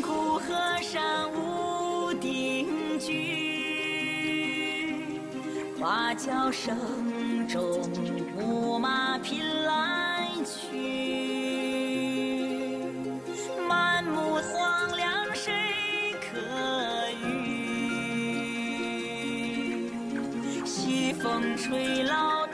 苦和山无定居，花轿声中牧马频来去，满目荒凉谁可与？西风吹老。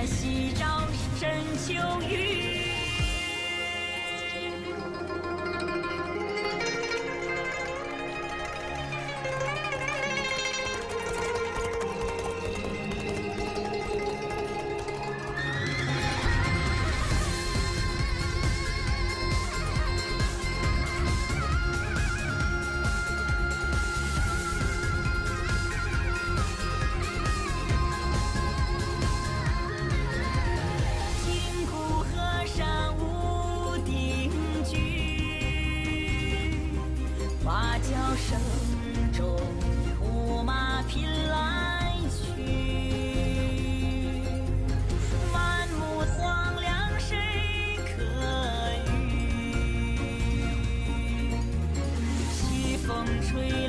在夕照深秋雨。叫声中午马贫来去。满目荒凉谁可与西风吹